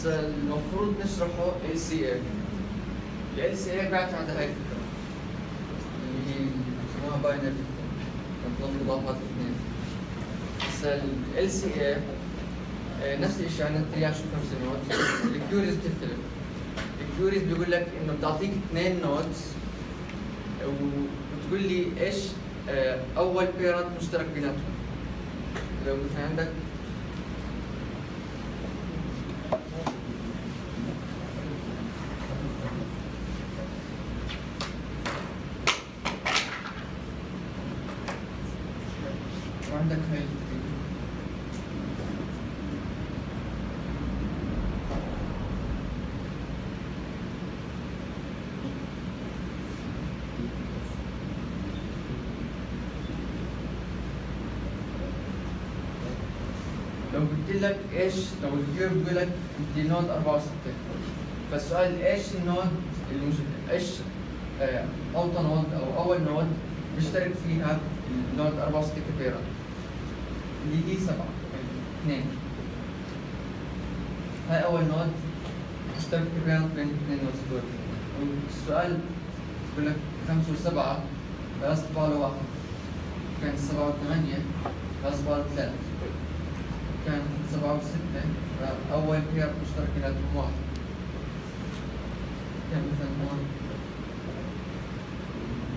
هسا المفروض نشرحه ال سي اي ال سي اي بيعتمد على هاي الفكرة. اللي هي اسمها binary نظام اضافات الاثنين هسا ال LCA نفس الشيء عندنا tree إيش نفس ال node ال queries بتختلف الكيوريز بيقول لك إنه بتعطيك اثنين nodes وبتقول لي إيش آه، أول parent مشترك بيناتهم. لو مثلا عندك وعندك هاي قلت لك إيش؟ لو ال query بيقول لك بدي node 64 فالسؤال إيش ال node المش... إيش آه، أوطى node أو أول node بيشترك فيها ال node 64 ك parent؟ اللي هي سبعة اثنين. هاي أول node مشترك ك parent بين اثنين nodes دول والسؤال بيقول لك خمسة وسبعة لازم تطبع له واحد كان سبعة وثمانية لازم تطبع له ثلاثة كان سبعة وستة فأول parent مشترك بيناتهم واحد. كان مثلا هون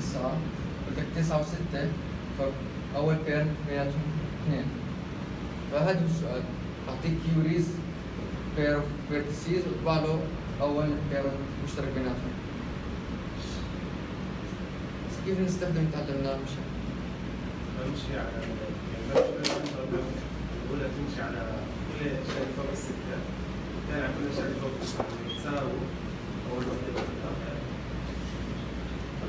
تسعة بدك تسعة وستة فأول parent بيناتهم اثنين. فهذا السؤال. أعطيك queries pair of vertices وطبع له أول parent مشترك بيناتهم كيف نستخدم تعلمناه مشان بمشي على الأولى تمشي على كل شيء فوق الستة. الثانية على كل شيء فوق تساوي. أول وحدة بتطلع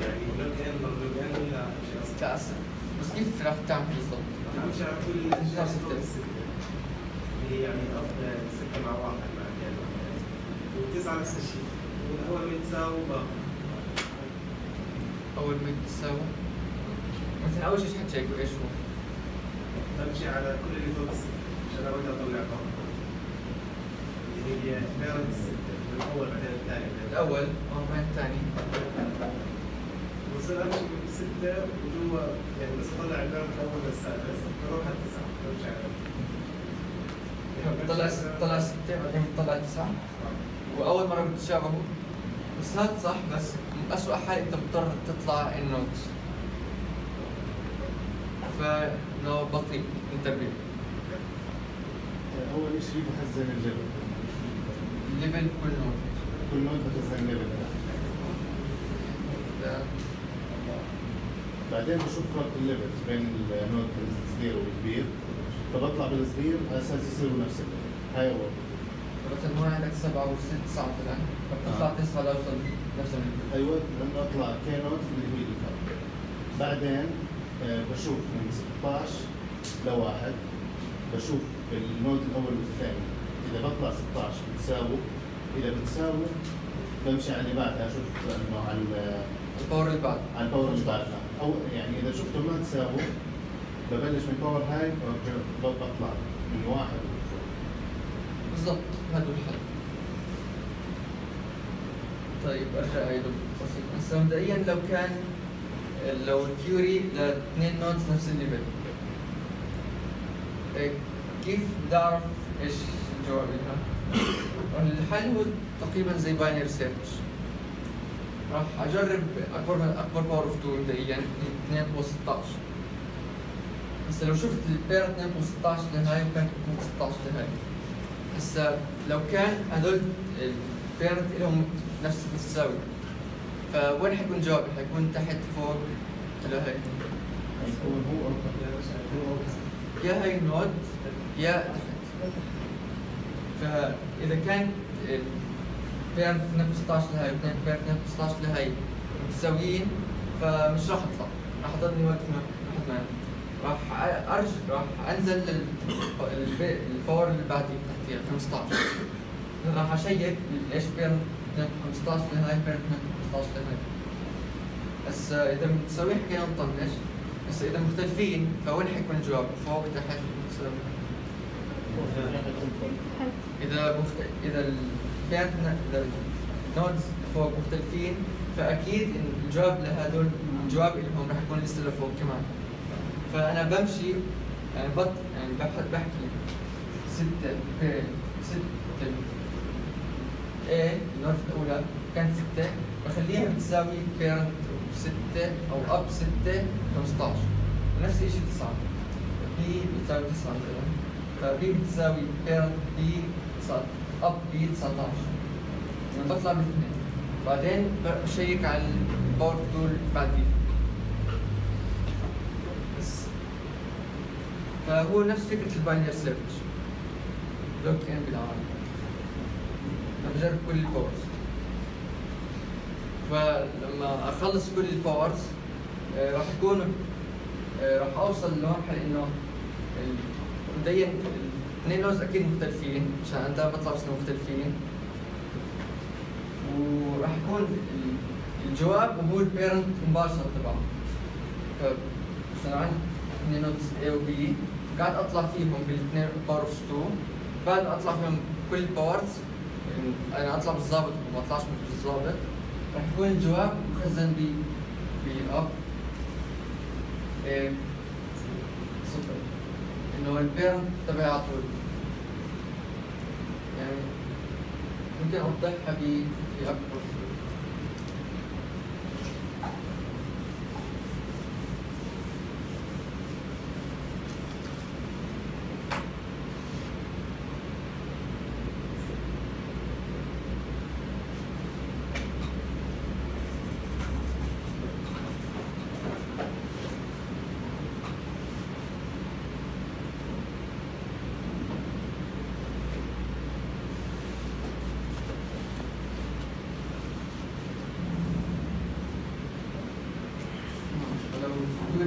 يعني لوج إن لوج إن ولا شيء تأثر بس كيف راح تعمل بالضبط؟ بمشي على كل شيء فوق الستة. اللي هي يعني أفضل ستة مع واحد مع اثنين والتسعة نفس الشيء. والأول بتساوي باقي. أول ما تساوي مثلا أول شيء حتشيكوا إيش هو؟ بمشي على كل اللي فوق الستة. اللي هي parents الأول. بعدين الثاني الأول وبعدين الثاني بصير امشي من سته وجوا يعني بس طلع ال parent الأول للسادس بروح على التسعه برجع طلع طلع ستة بعدين طلع تسعة. وأول مرة بتشابهوا بس هذا صح بس اسوء حال أنت مضطر تطلع النوتس فلو بطيء انترفيو 20 مخزن الليفل الليفل كل نود كل نود مخزن الليفل بعدين بشوف فرق الليفل بين ال node الصغير والكبير. فبطلع بالصغير على أساس يصيروا نفس ال level هاي أول. بس هون عندك سبعة وست تسعة مثلا فبتطلع آه. تسعة لوصل نفس ال level أيوه لأنه أطلع K node اللي هي الفرق بعدين آه، بشوف من 16 لواحد. بشوف ال node الأول والثاني. إذا بطلع 16 بتساوي إذا بتساوي بمشي على اللي بعدها. أشوف انه على ال- ال power اللي بعد على ال power اللي بعدها. أو يعني إذا شفتوا ما تساووا ببلش من power هاي بطلع من واحد. بالضبط. هذا هو الحل. طيب أرجع اعيده بسيط هسه مبدئيا لو كان لو ال query لاثنين nodes نفس ال level. إيه، كيف بدي اعرف إيش الجواب لها؟ الحل هو تقريبا زي binary search راح أجرب أكبر من أكبر power of 2 مبدئيا 2 plus 16 هسه لو شفت ال parent 2 plus 16 لهاي وكان 2 plus 16 لهاي هسا لو كان هذول ال parent لهم نفس التساوي فوين حيكون جوابي؟ حيكون تحت فوق لهي هو أوضح. يا هاي ال node يا. فإذا كان ال parent 2 16 لهي واثنين parent 2 16 لهي متساويين فمش راح أطلع. راح أضلني واقف ما راح أرجع راح أنزل لل- الب- ال power اللي بعديه تحتيها 15 راح أشيك إيش بين 15 لهاي بين 15 لهاي. بس إذا متساويين حكينا نطنش بس إذا مختلفين فوين حيكون الجواب؟ فوق تحت متساوي إذا مخت... إذا. كانت اذا النودز فوق مختلفين فأكيد الجواب لهدول الجواب لهم رح يكون لسه لفوق كمان. فأنا بمشي يعني بط يعني بح- بحكي. ستة ب ستة. A ال node الأولى كانت ستة. بخليها بتساوي parent ستة أو up ستة 15 ونفس الشيء تسعة B بتساوي تسعة. ف B بتساوي parent B up B 19 يعني بطلع باثنين بعدين بشيك على ال power اللي بعدين بس. فهو نفس فكرة ال binary search log N بالعربي. بجرب كل ال powers فلما أخلص كل الباورز آه، راح يكون آه، راح أوصل لمرحلة إنه مبدئيا الاثنين لوز أكيد مختلفين عشان أنا بطلع بس إنه مختلفين. وراح يكون ال- الجواب هو ال parent مباشرة تبعه فمثلا عندي اثنين nodes A و B قاعد أطلع فيهم بالاثنين power of 2 بعد أطلع فيهم كل ال powers يعني أنا أطلع بالظابط وما أطلعش مش بالظابط راح يكون الجواب مخزن ب ب up A، صفر انه ال parent تبعي على طول يعني ممكن اوضحها ب باكبر لو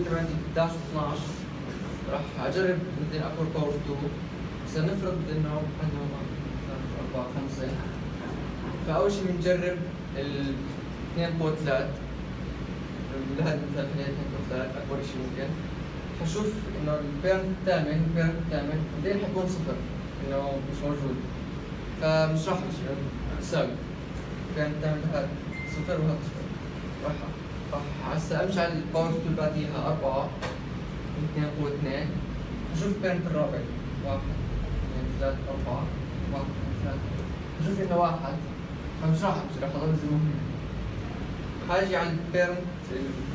قلت عندي 11 و 12 راح أجرب بدي أكبر باور 2 بس نفرض انه عندهم 4 5 فأول شيء بنجرب الاثنين بوتلات بهذا المثال خلينا اثنين بوتلات أكبر شيء ممكن. حشوف إنه البيرنت الثامن البيرنت الثامن بعدين حيكون صفر إنه مش موجود. فمش راح تساوي البيرنت الثامن هذا صفر وهذا صفر. راح هسه امشي على الباور اللي بعديها أربعة اثنين قوة اثنين أشوف بيرنت الرابع واحد اثنين ثلاثة أربعة واحد اثنين ثلاثة أشوف انه واحد. فمش راح امشي راح اضل زي حاجي على البيرنت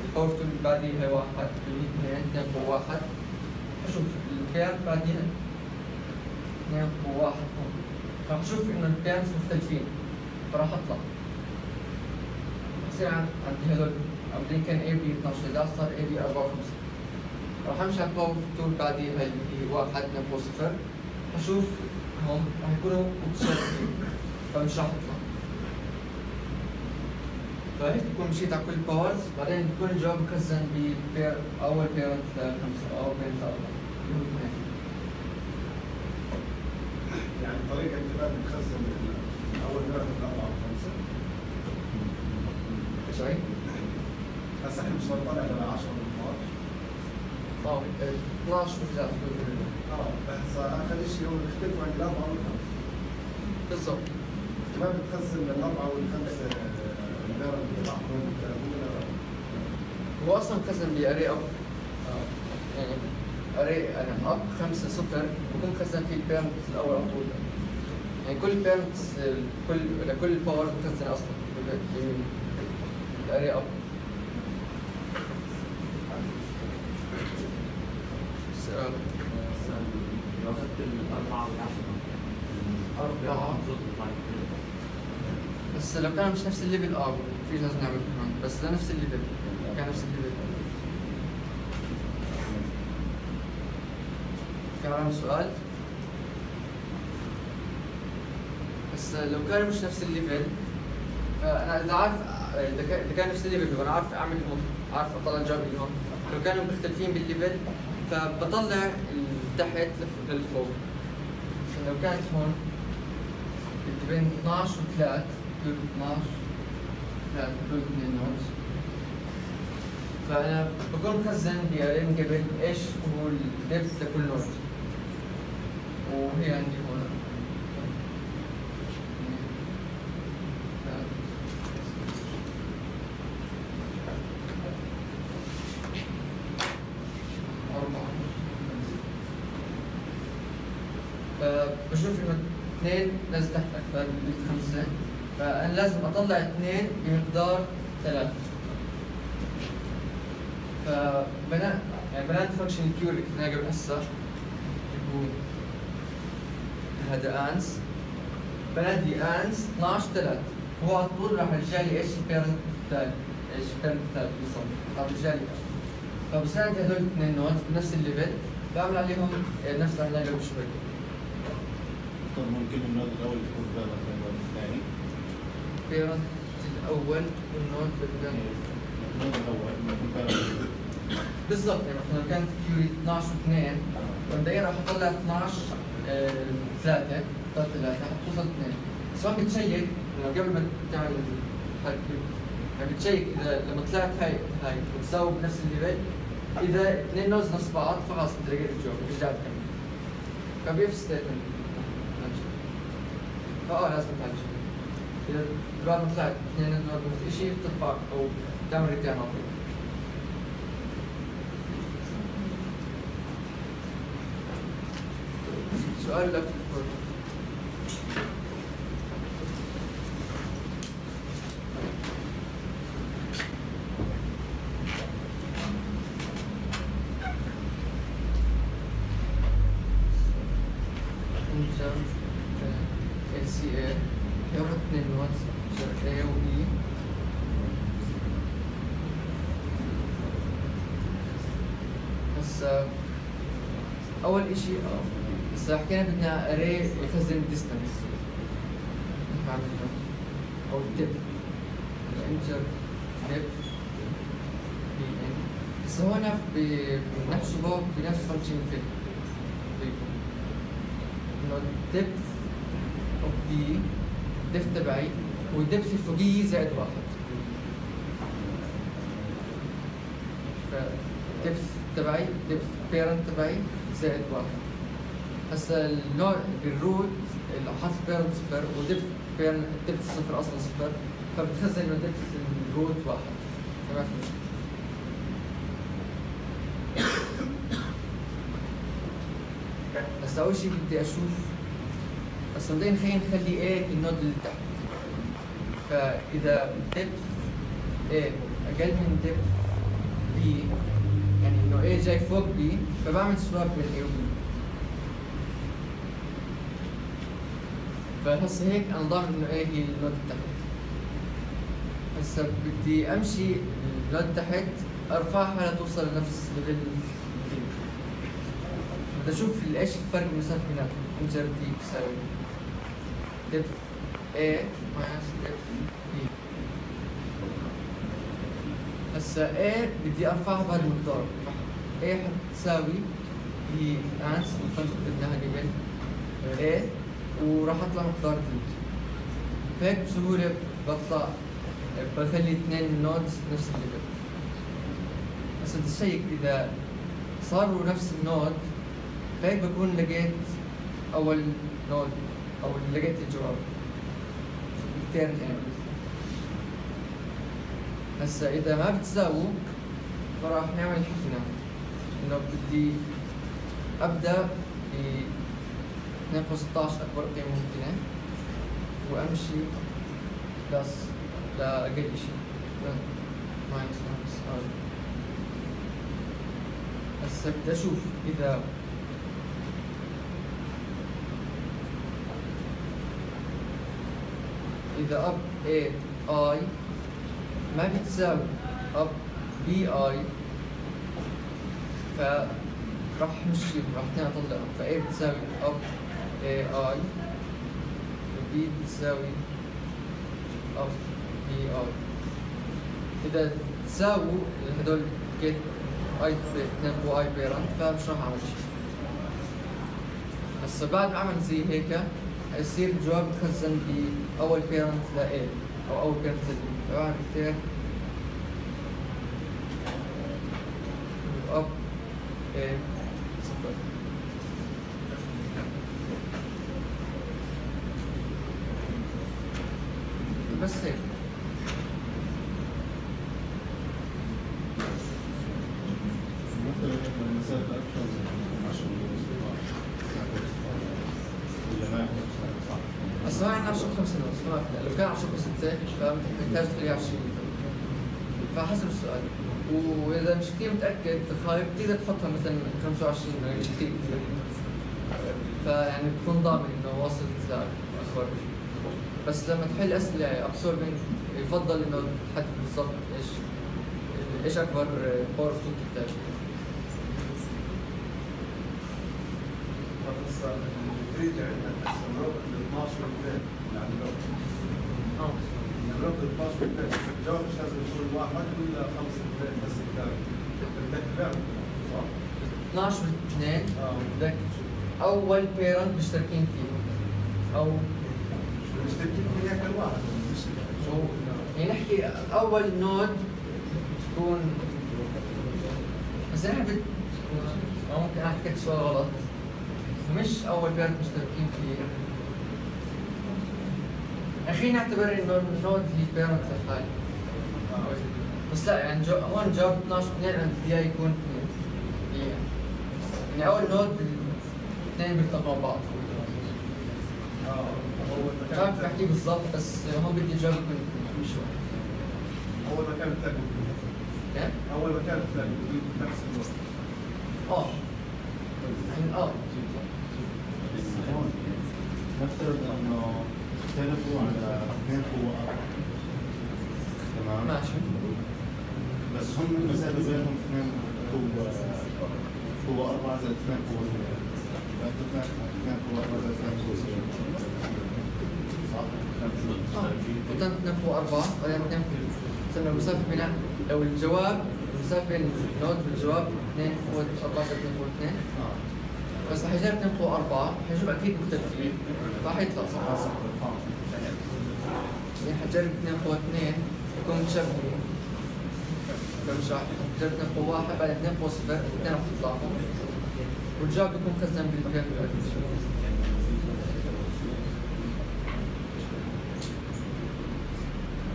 الباور اللي بعديها واحد اللي هي اثنين اثنين قوة واحد أشوف البيرنت بعديها اثنين قوة واحد. راح أشوف انه البيرنتس مختلفين فراح أطلع. بصير عن- عندي هذول. عاملين كان اي بي 12 اذا صار اي بي 54 راح أمشي على الباور تول بعديها اللي هي واحد نبو صفر. أشوف هم راح يكونوا متشابهين. فمش راح أطلع. فهيك بكون مشيت على كل باورز بعدين بكون الجواب مخزن ببير أول بيرنت لخمسه أو بيرنت لاربعه هو يعني طريقة انت بقى بتخزن من أول مرة من أربعة وخمسة هسه إحنا مش طالع على 10 و 12 آه 12 وثلاث آه بس اخر شيء هو بيختلفوا عن الأربعة والخمسة. بالضبط انت ما بتخزن من الأربعة والخمسة المرة اللي تبعهم هو أصلا مخزن ب array up. يعني array أنا up 5 0 بكون مخزن فيه ال parent الأول على طول. يعني كل parent كل لكل power مخزن أصلا. ال array up السؤال لو اخذت الأربعة والعشرة بس لو كان مش نفس ال level آه في لازم نعمل كمان. بس لنفس ال level. كان نفس ال level. علامة سؤال بس لو كانوا مش نفس ال level فأنا إذا عارف إذا كان كان نفس ال level وأنا عارف أعمل هون عارف أطلع الجواب اللي هون لو كانوا مختلفين بال level فبطلع تحت لف- للفوق. لو كانت هون بين 12 و 3 دول 12 3 دول 2 nodes فأنا بكون مخزن ب array قبل إيش هو ال depth لكل node وهي عندي هون. أطلع اثنين بمقدار ثلاثة. فبناء يعني بنات فانكشن كيو اللي كنا قبل هسه هو هذا انس بنادي انس 12 3 هو على طول راح يرجع لي إيش؟ البيرنت الثاني إيش؟ البيرنت الثاني بالضبط راح يرجع لي. فبساعد هدول الاثنين نودز بنفس الليفل. بعمل عليهم نفس اللي عملناه قبل شوي طب ممكن ال node الأول يكون parent parent الأول وال node بال parent بالضبط يعني مثلا كانت query 12 و2 مبدئيا راح أطلع 12 3 اختار 3 حتوصل 2 بس هون بتشيك انه قبل ما تعمل الحركه يعني بتشيك إذا لما طلعت هاي هاي بتساوي بنفس ال level إذا اثنين nodes نفس بعض فخلاص أنت لقيت الجواب مفيش داعي تكمل فب if statement فآه لازم تعالج. بعد ما طلعت اثنين nodes نفس الشيء بتطبع أو تعمل return طول سؤال ال سي اي ياخذ اثنين نوتس انجر اي و اي هسا اول اشي هسا حكينا بدنا اري يخزن الديستنس أو الدب الانجر دب بي ان هسا هون بنحسبه بنفس فانكشن في انه ال depth of B ال depth تبعي هو ال depth الفوقية زائد واحد. فال depth تبعي ال depth parent تبعي زائد واحد. هسا ال node بال root لو حاطط parent صفر و depth parent depth صفر أصلا صفر فبتخزن إنه depth ال root واحد. فما في مشكلة هسا أول شيء بدي أشوف مبدئيا خلينا نخلي A ال node اللي تحت. فإذا depth A أقل من depth B يعني إنه A جاي فوق B فبعمل swap بين A و B فهسه هيك أنا ضامن إنه A هي ال node تحت. هسه بدي أمشي ال node تحت أرفعها لتوصل لنفس level بدي أشوف إيش الفرق المسافه بيناتهم integer D depth A minus depth B هسا A بدي أرفعها بهذا المقدار. A حتساوي هي نفس ال function اللي بدناها قبل A وراح أطلع مقدار D فهيك بسهولة بطلع بخلي اثنين nodes نفس ال level. هسا بدي أ check إذا صاروا نفس ال node فهيك بكون لقيت أول node أو لقيت الجواب. return A هسا إذا ما بتساووا فراح نعمل حكينا إنه بدي أبدأ ب 2 16 أكبر قيمة ممكنة وأمشي بس لاقل شيء. ماينس ماينس هسا بدي أشوف إذا إذا أب A I ما بتساوي؟ أب بي آي فراح نمشي راح نطلع ف A بتساوي أب A I B بتساوي up B I. إذا تساووا هدول جيت اي اثنين اي parent فمش راح أعمل شيء. هسا بعد ما عمل زي هيك يصير الجواب مخزن بأول parent ل A أو أول parent ل B فبعمل return أب A صفر بس هو عندنا 10 5 ونص فما في لو كان 10 6 فمحتاج تخليه 20 فحسب السؤال. وإذا مش كثير متأكد خايف تقدر تحطها مثلا 25 يعني مش كثير كثير. فيعني تكون ضامن إنه واصل أكبر بس لما تحل أسئلة ابسوربنج يفضل إنه تحدد بالضبط إيش إيش أكبر باور اوف تحتاج. النتيجة عندنا هسه الربط ال 12 والبيت يعني الربط الربط ال 12 والبيت بس الجواب مش لازم يكون واحد ولا خمس بيت بس الثاني بدك تبيع صح؟ 12 والاثنين آه بدك أول بيرنت مشتركين فيه. أو مشتركين في هيك الواحد يعني نحكي أول نود تكون بس أنا بت... أو ممكن أنا حكيت سؤال غلط مش أول بيرنت مشتركين فيه. أخي نعتبر إنه النود هي بيرنت للحالي بس لا يعني جو... هون جاوب 12 2 أنا بدي إياه يكون 2 يعني أول نود الاثنين بيلتقوا بعض. آه أول مش مكان عارف احكي بالضبط بس هون بدي جاوب يكون مش أول مكان تلاقوا فيه كيف؟ أول مكان تلاقوا فيه نفس الوقت. آه. يعني آه. هون نفترض إنه اختلفوا على أربعة تمام ماشي بس هم المسافة بينهم اثنين قوة قوة أربعة زائد اثنين قوة اثنين فأنت اثنين اثنين قوة أربعة زائد اثنين قوة اثنين صح؟ آه كنت نفوا أربعة بعدين اثنين استنى المسافة بين لو الجواب المسافة بين النود والجواب اثنين قوة أربعة زائد اثنين قوة اثنين آه بس حيجرب اثنين قوة أربعة حيشوف أكيد مختلفين فحيطلع صح صح اثنين قوة اثنين يكون متشابهين راح تجرب اثنين قوة واحد بعدين اثنين قوة صفر الاثنين راح تطلعوا والجواب مخزن بالبيان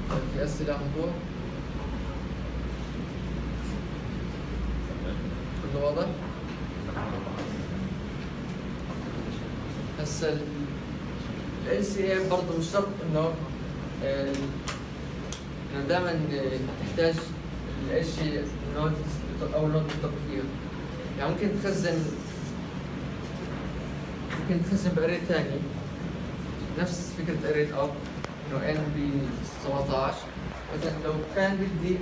طيب في أسئلة على الموضوع؟ كله واضح؟ هسا ال LCA برضه مش شرط إنه دائما تحتاج الاشي نود أو مرتبط فيها يعني ممكن تخزن ممكن تخزن بأري ثاني نفس فكرة array ال up إنه n ب 17 مثلا لو كان بدي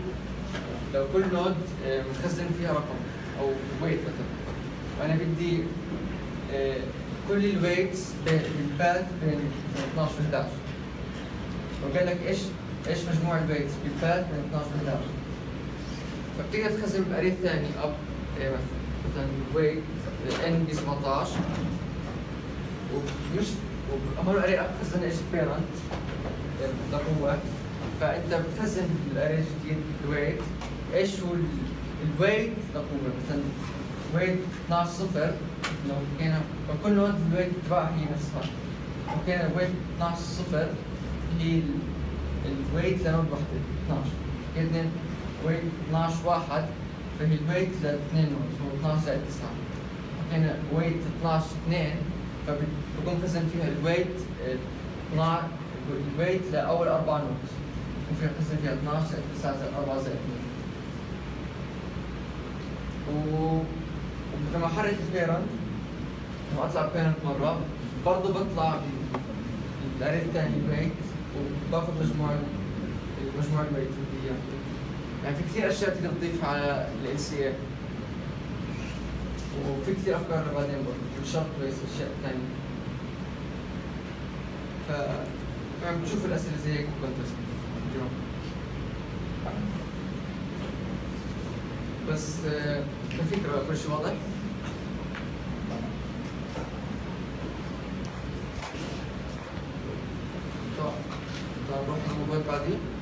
لو كل node مخزن فيها رقم أو weight مثلا. وأنا بدي آه، كل ال weights بال path بين 12 و 11 وقال لك إيش إيش مجموع ال weights بال path بين 12 و 11 فبتقدر تخزن ب array ثاني up مثلا weight ان ب 17 ومش وعملوا اري اب خزن إيش بيرنت هو فانت بتخزن الاري الجديد الويت إيش هو الويت لقوة مثلا ويت 12 صفر لو كان كل نود الويت تبعها هي نفسها كان ويت 12 صفر ال- الويت لنود وحدة 12 كده ويت 12 واحد فهي ال weight لاثنين node فهو 12 زائد 9 هنا weight 12 2 فبكون خزن فيها ال weight آه، 12 ال weight لأول أربع node وفيها خزن فيها 12 زائد 9 زائد 4 زائد 2 و ولما احرك ال parent لما اطلع parent مرة. برضه بطلع ال array الثاني ال weight وباخذ مجموع ال- مجموع ال weight اللي بدي اياه يعني في كثير أشياء تقدر تضيفها على ال LCA وفي كثير أفكار بعدين برضه. شرط بس أشياء ثانية ف يعني بتشوف الأسئلة زي هيك بال contest بس آه، كفكرة كل شيء واضح؟ como é que?